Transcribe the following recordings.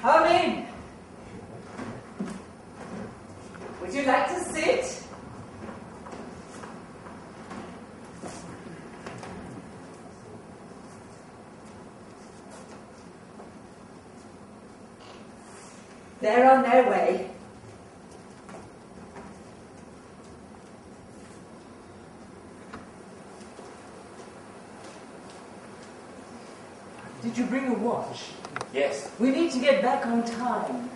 Come in. Would you like to sit? They're on their way. Did you bring a watch? Yes. We need to get back on time.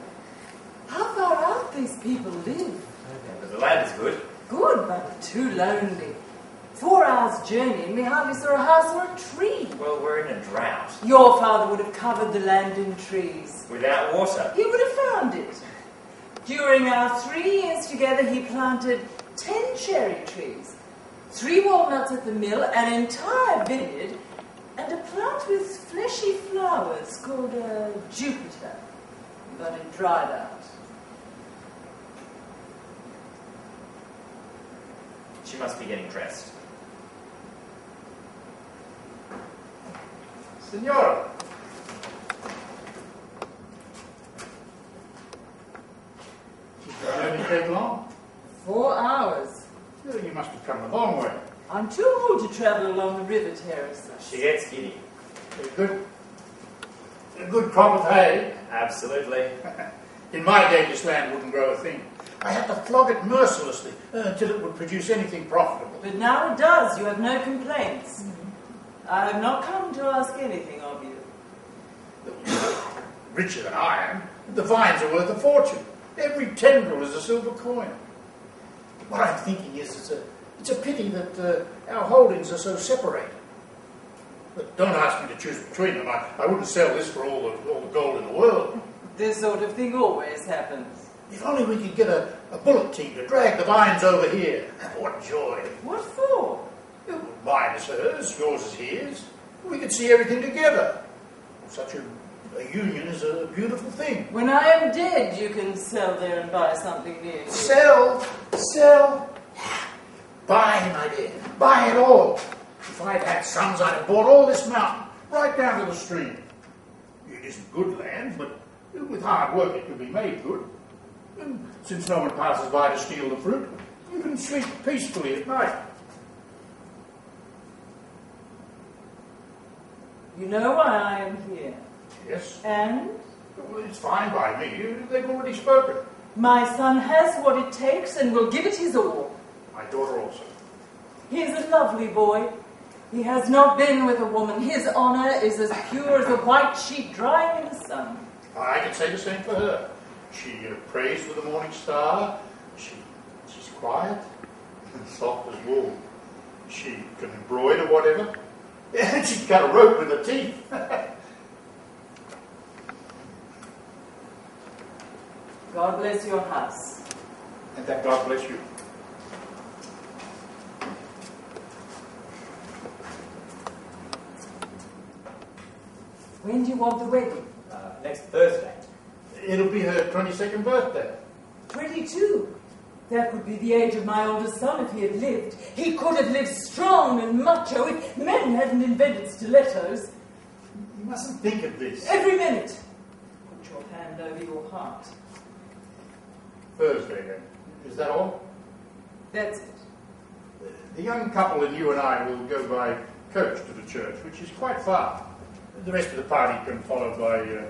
How far out these people live? But the land is good. Good, but too lonely. Four hours' journey and we hardly saw a house or a tree. Well, we're in a drought. Your father would have covered the land in trees. Without water. He would have found it. During our three years together, he planted ten cherry trees, three walnuts at the mill, an entire vineyard, and a plant with fleshy flowers called uh, Jupiter. But it dried out. She must be getting dressed. Signora. Did the journey take long? Four hours. Well, you must have come a long way. I'm too old to travel along the river terraces. She gets giddy. A good, a good crop of hay. Absolutely. In my day, this land wouldn't grow a thing. I had to flog it mercilessly uh, until it would produce anything profitable. But now it does. You have no complaints. I have not come to ask anything of you. Richer than I am, the vines are worth a fortune. Every tendril is a silver coin. What I'm thinking is, it's a, it's a pity that uh, our holdings are so separated. But don't ask me to choose between them. I, I wouldn't sell this for all the, all the gold in the world. This sort of thing always happens. If only we could get a, a bullock team to drag the vines over here. What joy. What for? Mine is hers, yours is his. We could see everything together. Such a, a union is a beautiful thing. When I am dead, you can sell there and buy something new. Sell, sell, buy, my dear, buy it all. If I'd had sons, I'd have bought all this mountain, right down to the stream. It isn't good land, but with hard work it can be made good. And since no one passes by to steal the fruit, you can sleep peacefully at night. You know why I am here. Yes, And well, it's fine by me. They've already spoken. my son has what it takes and will give it his all. My daughter also. He is a lovely boy. He has not been with a woman. His honor is as pure as a white sheet drying in the sun. I can say the same for her. She uh, prays to the morning star. She, she's quiet and soft as wool. She can embroider whatever. And she's got a rope with her teeth. God bless your house. and that God bless you. When do you want the wedding? Uh, next Thursday. It'll be her 22nd birthday. 22. That would be the age of my oldest son if he had lived. He could have lived strong and macho if men hadn't invented stilettos. You mustn't think of this. Every minute. Put your hand over your heart. Thursday, then. Is that all? That's it. The young couple and you and I will go by coach to the church, which is quite far. The rest of the party can follow by uh,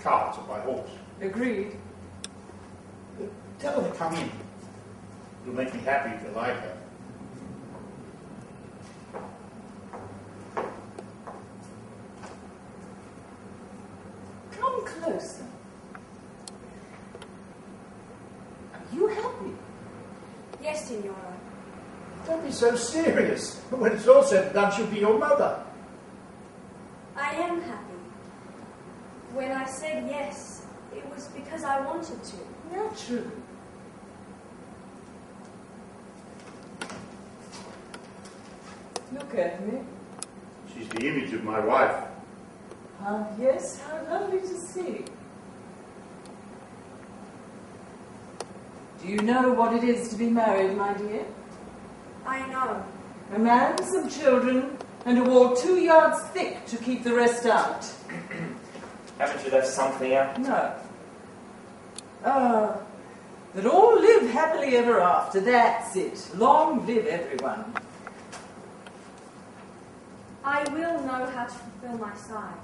carts or by horse. Agreed. Tell her to come in. It'll make me happy if you like her. Come closer. Are you happy? Yes, Signora. Don't be so serious. When it's all said and done, she'll be your mother. I am happy. When I said yes, it was because I wanted to. Naturally. Look at me. She's the image of my wife. Ah, yes, how lovely to see. Do you know what it is to be married, my dear? I know. A man, some children, and a wall two yards thick to keep the rest out. Haven't you left something out? No. Ah, that all live happily ever after. That's it. Long live everyone. I will know how to fulfill my side.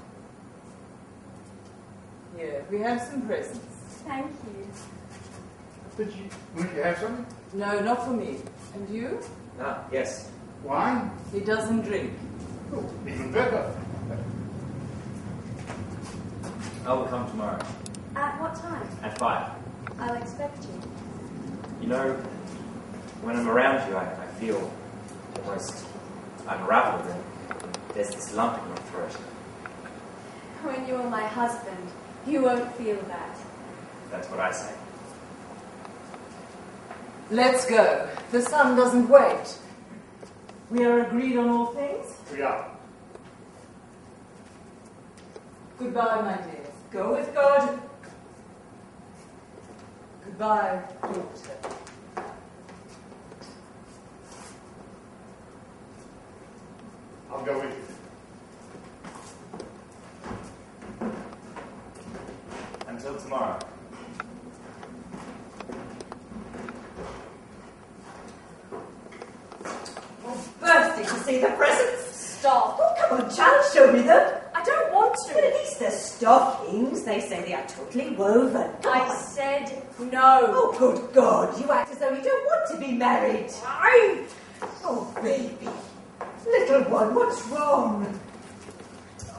Here, we have some presents. Thank you. Did you, will you have some? No, not for me. And you? Ah, yes. Wine? He doesn't drink. Even better. I will come tomorrow At what time? at five. I'll expect you. You know, when I'm around you, I, I feel almost unraveled and there's this lump in my throat. When you're my husband, you won't feel that. That's what I say. Let's go. The sun doesn't wait. We are agreed on all things? We are. Goodbye, my dear. Go with God. Goodbye, daughter. I'll go with you. Until tomorrow. Bursting to see the presents. Stop. Oh, come on, child, show me them. I don't want to. But at least they're stockings. They say they are totally woven. Come I on. said no. Oh, good God. You act as though you don't want to be married. I. Oh, baby. Little one, what's wrong?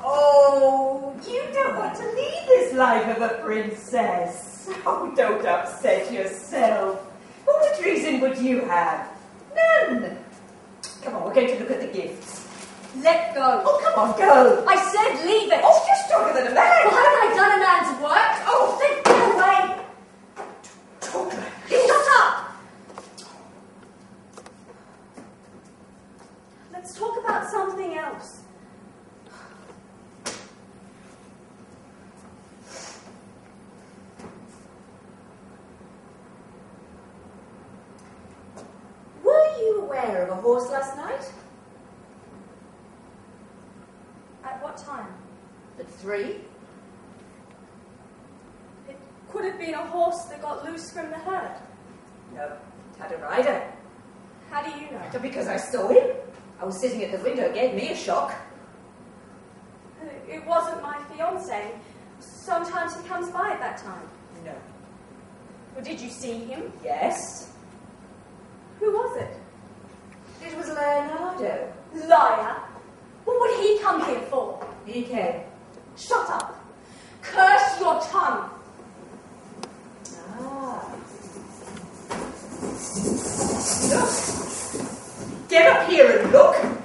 Oh, you don't want to lead this life of a princess. Oh, don't upset yourself. What reason would you have? We're going to look at the gifts. Let go. Oh, come on, go. I said leave it. Oh, you're stronger than a man. Well, haven't I done a man's work? Oh, then get away. Talk like this. Shut up. Let's talk about something else. Were you aware of a horse last night? At what time? At three? It could have been a horse that got loose from the herd. No, it had a rider. How do you know? Because I saw him. I was sitting at the window, it gave me a shock. It wasn't my fiance. Sometimes he comes by at that time. No. Well, did you see him? Yes, Who was it? it was Leonardo. Liar. What would he come here came. Shut up. Curse your tongue. Ah. Look. Get up here and look.